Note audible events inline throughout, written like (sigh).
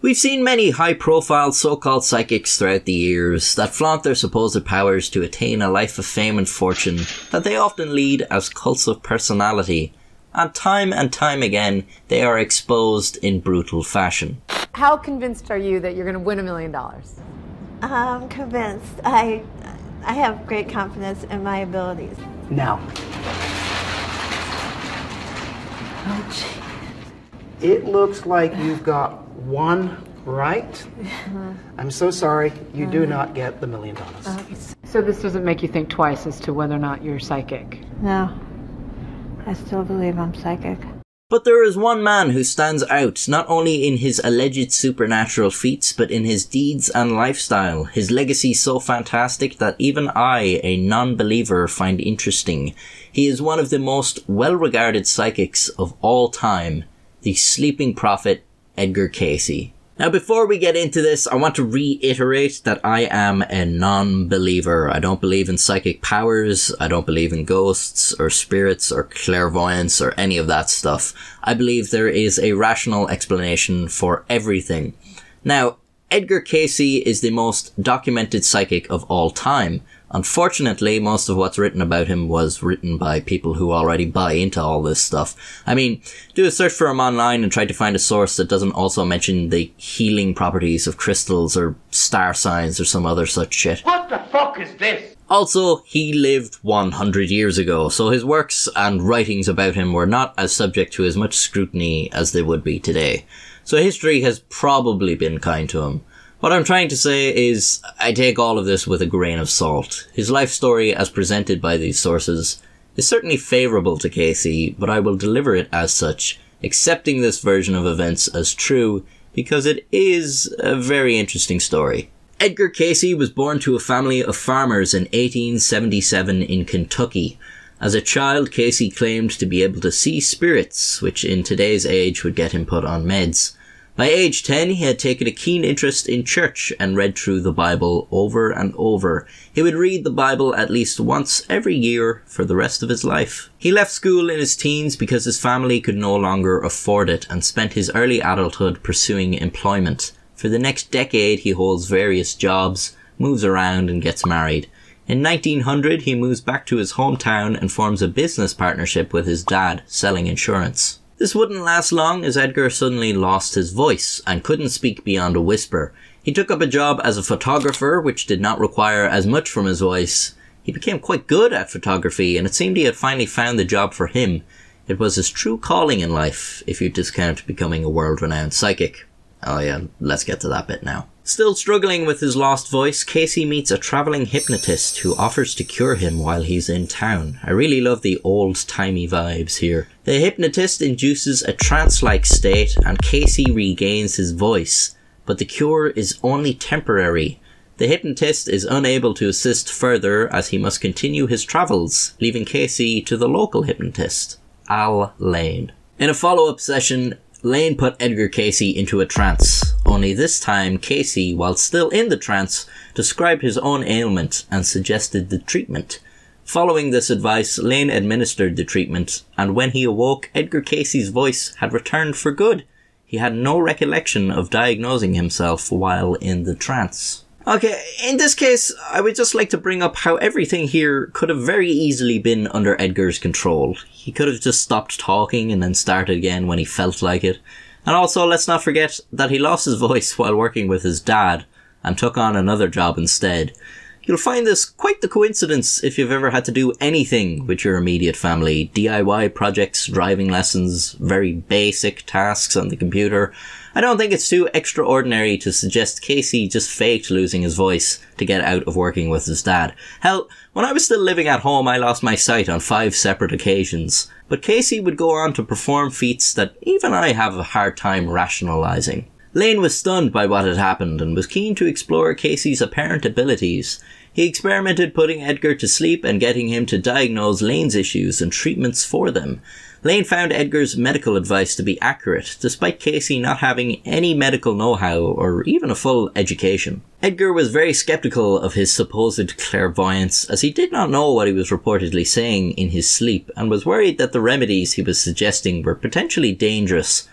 We've seen many high profile so called psychics throughout the years that flaunt their supposed powers to attain a life of fame and fortune that they often lead as cults of personality. And time and time again, they are exposed in brutal fashion. How convinced are you that you're going to win a million dollars? I'm convinced. I, I have great confidence in my abilities. Now. Oh, gee. It looks like you've got one right. Uh-huh. I'm so sorry. You do uh-huh. not get the million dollars. So this doesn't make you think twice as to whether or not you're psychic. No, I still believe I'm psychic. But there is one man who stands out, not only in his alleged supernatural feats, but in his deeds and lifestyle. His legacy so fantastic that even I, a non-believer, find interesting. He is one of the most well-regarded psychics of all time, the sleeping prophet Edgar Cayce. Now, before we get into this, I want to reiterate that I am a non-believer. I don't believe in psychic powers. I don't believe in ghosts or spirits or clairvoyance or any of that stuff. I believe there is a rational explanation for everything. Now, Edgar Cayce is the most documented psychic of all time. Unfortunately, most of what's written about him was written by people who already buy into all this stuff. I mean, do a search for him online and try to find a source that doesn't also mention the healing properties of crystals or star signs or some other such shit. What the fuck is this? Also, he lived 100 years ago, so his works and writings about him were not as subject to as much scrutiny as they would be today. So history has probably been kind to him. What I'm trying to say is, I take all of this with a grain of salt. His life story, as presented by these sources, is certainly favourable to Cayce, but I will deliver it as such, accepting this version of events as true, because it is a very interesting story. Edgar Cayce was born to a family of farmers in 1877 in Kentucky. As a child, Cayce claimed to be able to see spirits, which in today's age would get him put on meds. By age 10, he had taken a keen interest in church and read through the Bible over and over. He would read the Bible at least once every year for the rest of his life. He left school in his teens because his family could no longer afford it and spent his early adulthood pursuing employment. For the next decade, he holds various jobs, moves around, and gets married. In 1900, he moves back to his hometown and forms a business partnership with his dad, selling insurance. This wouldn't last long as Edgar suddenly lost his voice and couldn't speak beyond a whisper. He took up a job as a photographer, which did not require as much from his voice. He became quite good at photography, and it seemed he had finally found the job for him. It was his true calling in life, if you discount becoming a world renowned psychic. Oh yeah, let's get to that bit now. Still struggling with his lost voice, Cayce meets a travelling hypnotist who offers to cure him while he's in town. I really love the old-timey vibes here. The hypnotist induces a trance-like state and Cayce regains his voice, but the cure is only temporary. The hypnotist is unable to assist further as he must continue his travels, leaving Cayce to the local hypnotist, Al Layne. In a follow-up session, Layne put Edgar Cayce into a trance, only this time Cayce, while still in the trance, described his own ailment and suggested the treatment. Following this advice, Layne administered the treatment, and when he awoke, Edgar Cayce's voice had returned for good. He had no recollection of diagnosing himself while in the trance. Okay, in this case, I would just like to bring up how everything here could have very easily been under Edgar's control. He could have just stopped talking and then started again when he felt like it. And also, let's not forget that he lost his (laughs) voice while working with his dad and took on another job instead. You'll find this quite the coincidence if you've ever had to do anything with your immediate family. DIY projects, driving lessons, very basic tasks on the computer. I don't think it's too extraordinary to suggest Cayce just faked losing his voice to get out of working with his dad. Hell, when I was still living at home, I lost my sight on five separate occasions. But Cayce would go on to perform feats that even I have a hard time rationalizing. Layne was stunned by what had happened and was keen to explore Cayce's apparent abilities. He experimented putting Edgar to sleep and getting him to diagnose Layne's issues and treatments for them. Layne found Edgar's medical advice to be accurate, despite Cayce not having any medical know-how or even a full education. Edgar was very skeptical of his supposed clairvoyance, as he did not know what he was reportedly saying in his sleep, and was worried that the remedies he was suggesting were potentially dangerous.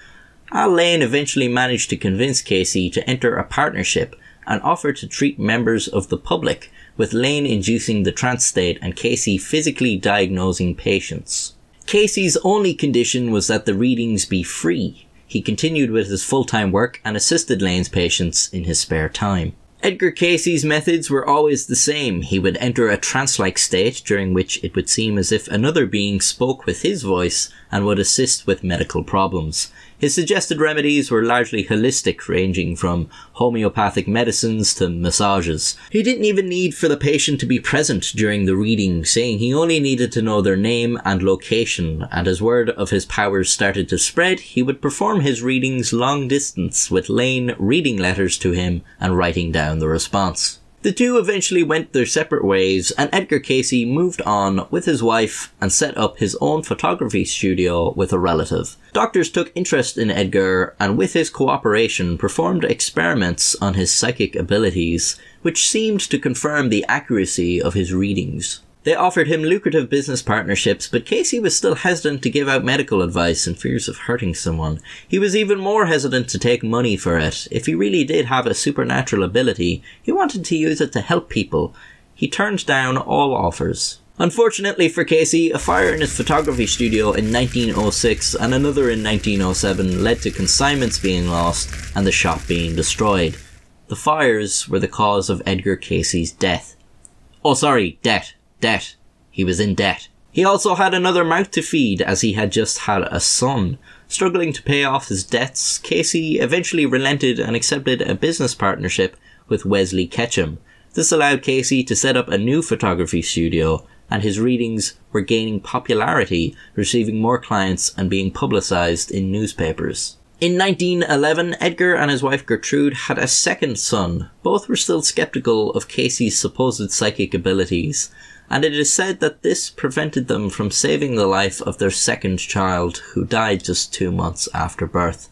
Al Layne eventually managed to convince Cayce to enter a partnership and offer to treat members of the public, with Layne inducing the trance state and Cayce physically diagnosing patients. Cayce's only condition was that the readings be free. He continued with his full-time work and assisted Layne's patients in his spare time. Edgar Cayce's methods were always the same. He would enter a trance-like state during which it would seem as if another being spoke with his voice and would assist with medical problems. His suggested remedies were largely holistic, ranging from homeopathic medicines to massages. He didn't even need for the patient to be present during the reading, saying he only needed to know their name and location, and as word of his powers started to spread, he would perform his readings long distance, with Layne reading letters to him and writing down the response. The two eventually went their separate ways, and Edgar Cayce moved on with his wife and set up his own photography studio with a relative. Doctors took interest in Edgar and, with his cooperation, performed experiments on his psychic abilities, which seemed to confirm the accuracy of his readings. They offered him lucrative business partnerships, but Cayce was still hesitant to give out medical advice in fears of hurting someone. He was even more hesitant to take money for it. If he really did have a supernatural ability, he wanted to use it to help people. He turned down all offers. Unfortunately for Cayce, a fire in his photography studio in 1906 and another in 1907 led to consignments being lost and the shop being destroyed. The fires were the cause of Edgar Cayce's death. Oh, sorry, debt debt. He was in debt. He also had another mouth to feed as he had just had a son. Struggling to pay off his debts, Cayce eventually relented and accepted a business partnership with Wesley Ketchum. This allowed Cayce to set up a new photography studio, and his readings were gaining popularity, receiving more clients and being publicized in newspapers. In 1911, Edgar and his wife Gertrude had a second son. Both were still skeptical of Cayce's supposed psychic abilities, and it is said that this prevented them from saving the life of their second child, who died just two months after birth.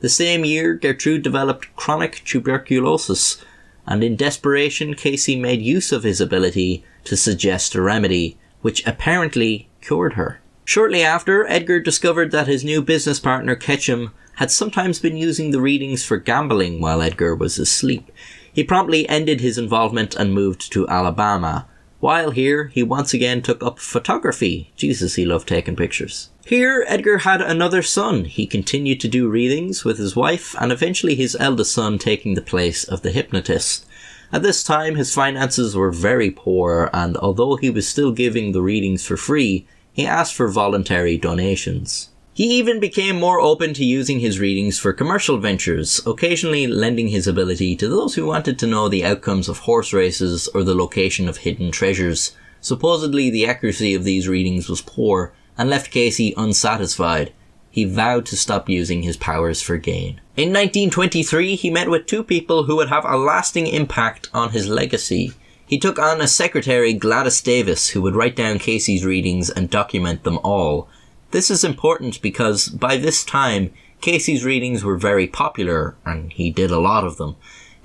The same year, Gertrude developed chronic tuberculosis, and in desperation, Cayce made use of his ability to suggest a remedy, which apparently cured her. Shortly after, Edgar discovered that his new business partner, Ketchum, had sometimes been using the readings for gambling while Edgar was asleep. He promptly ended his involvement and moved to Alabama, while here, he once again took up photography. Jesus, he loved taking pictures. Here, Edgar had another son. He continued to do readings with his wife, and eventually his eldest son taking the place of the hypnotist. At this time, his finances were very poor, and although he was still giving the readings for free, he asked for voluntary donations. He even became more open to using his readings for commercial ventures, occasionally lending his ability to those who wanted to know the outcomes of horse races or the location of hidden treasures. Supposedly, the accuracy of these readings was poor and left Cayce unsatisfied. He vowed to stop using his powers for gain. In 1923, he met with two people who would have a lasting impact on his legacy. He took on a secretary, Gladys Davis, who would write down Cayce's readings and document them all. This is important because by this time, Cayce's readings were very popular, and he did a lot of them.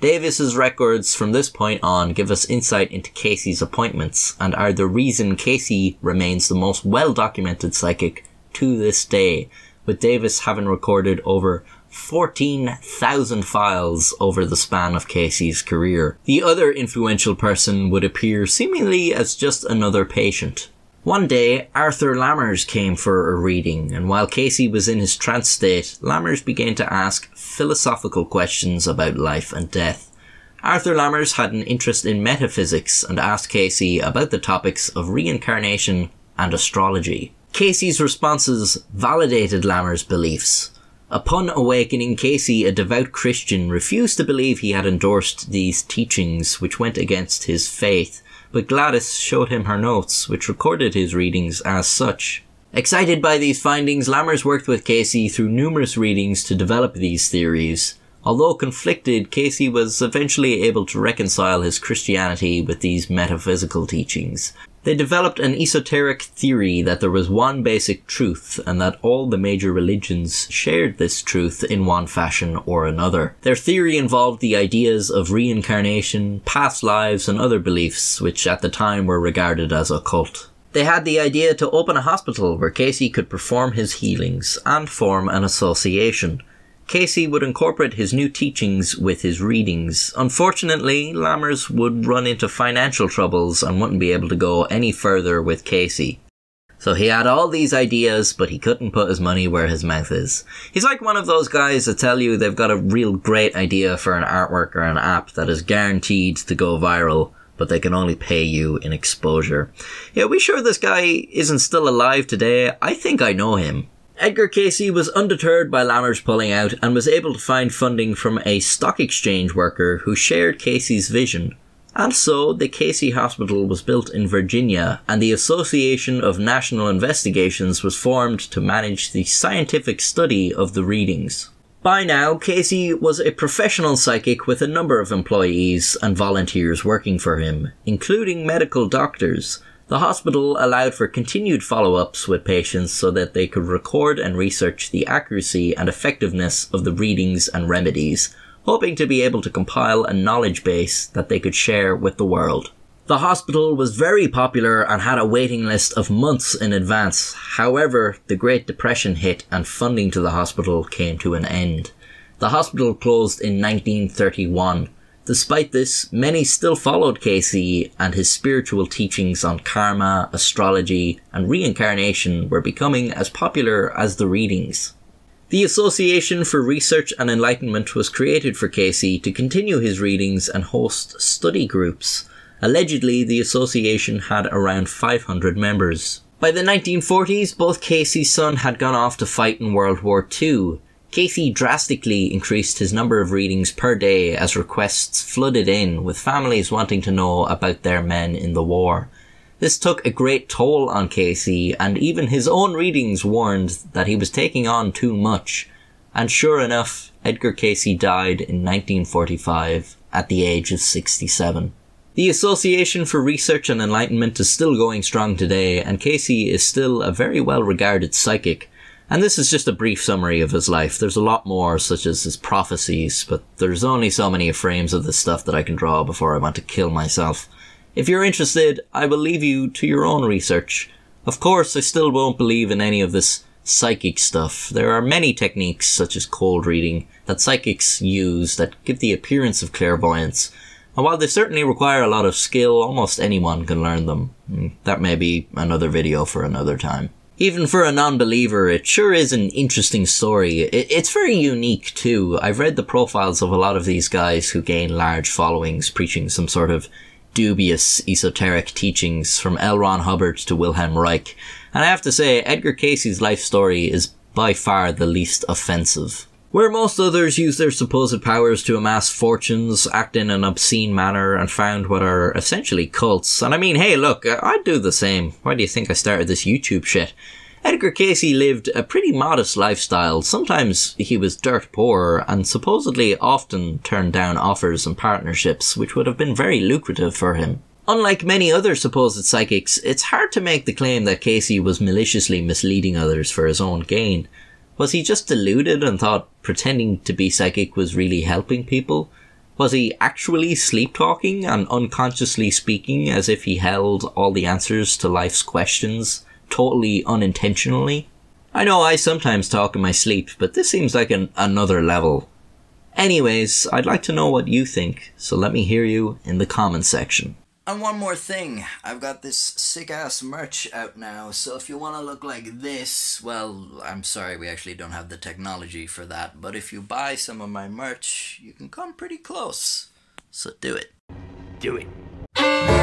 Davis's records from this point on give us insight into Cayce's appointments and are the reason Cayce remains the most well documented psychic to this day, with Davis having recorded over 14,000 files over the span of Casey's career. The other influential person would appear seemingly as just another patient. One day, Arthur Lammers came for a reading, and while Cayce was in his trance state, Lammers began to ask philosophical questions about life and death. Arthur Lammers had an interest in metaphysics and asked Cayce about the topics of reincarnation and astrology. Cayce's responses validated Lammers' beliefs. Upon awakening, Cayce, a devout Christian, refused to believe he had endorsed these teachings which went against his faith but Gladys showed him her notes, which recorded his readings as such. Excited by these findings, Lammers worked with Cayce through numerous readings to develop these theories. Although conflicted, Cayce was eventually able to reconcile his Christianity with these metaphysical teachings. They developed an esoteric theory that there was one basic truth and that all the major religions shared this truth in one fashion or another. Their theory involved the ideas of reincarnation, past lives, and other beliefs which at the time were regarded as occult. They had the idea to open a hospital where Cayce could perform his healings and form an association. Cayce would incorporate his new teachings with his readings. Unfortunately, Lammers would run into financial troubles and wouldn't be able to go any further with Cayce. So he had all these ideas, but he couldn't put his money where his mouth is. He's like one of those guys that tell you they've got a real great idea for an artwork or an app that is guaranteed to go viral, but they can only pay you in exposure. Yeah, we sure this guy isn't still alive today? I think I know him. Edgar Cayce was undeterred by Lammers pulling out and was able to find funding from a stock exchange worker who shared Cayce's vision and so, the Cayce Hospital was built in Virginia, and the Association of National Investigations was formed to manage the scientific study of the readings. By now, Cayce was a professional psychic with a number of employees and volunteers working for him, including medical doctors. The hospital allowed for continued follow ups with patients so that they could record and research the accuracy and effectiveness of the readings and remedies, hoping to be able to compile a knowledge base that they could share with the world. The hospital was very popular and had a waiting list of months in advance. However, the Great Depression hit and funding to the hospital came to an end. The hospital closed in 1931. Despite this, many still followed Cayce and his spiritual teachings on karma, astrology, and reincarnation were becoming as popular as the readings. The Association for Research and Enlightenment was created for Cayce to continue his readings and host study groups. Allegedly, the association had around 500 members. By the 1940s, both Cayce's son had gone off to fight in World War II. Cayce drastically increased his number of readings per day as requests flooded in, with families wanting to know about their men in the war. This took a great toll on Cayce, and even his own readings warned that he was taking on too much. And sure enough, Edgar Cayce died in 1945 at the age of 67. The Association for Research and Enlightenment is still going strong today, and Cayce is still a very well regarded psychic. And this is just a brief summary of his life. There's a lot more, such as his prophecies, but there's only so many frames of this stuff that I can draw before I want to kill myself. If you're interested, I will leave you to your own research. Of course, I still won't believe in any of this psychic stuff. There are many techniques, such as cold reading, that psychics use that give the appearance of clairvoyance. And while they certainly require a lot of skill, almost anyone can learn them. Hmm, that may be another video for another time. Even for a non-believer, it sure is an interesting story. it's very unique too. I've read the profiles of a lot of these guys who gain large followings preaching some sort of dubious esoteric teachings from L. Ron Hubbard to Wilhelm Reich, and I have to say, Edgar Cayce's life story is by far the least offensive. Where most others use their supposed powers to amass fortunes, act in an obscene manner, and found what are essentially cults, and I mean, hey, look, uh, I'd do the same. Why do you think I started this YouTube shit? Edgar Cayce lived a pretty modest lifestyle. Sometimes he was dirt poor and supposedly often turned down offers and partnerships which would have been very lucrative for him. Unlike many other supposed psychics, it's hard to make the claim that Cayce was maliciously misleading others for his own gain. Was he just deluded and thought pretending to be psychic was really helping people? Was he actually sleep talking and unconsciously speaking as if he held all the answers to life's questions? totally unintentionally. I know I sometimes talk in my sleep, but this seems like an, another level. Anyways, I'd like to know what you think, so let me hear you in the comments section. And one more thing, I've got this sick ass merch out now, so if you want to look like this, well, I'm sorry, we actually don't have the technology for that, but if you buy some of my merch, you can come pretty close. So do it. Do it.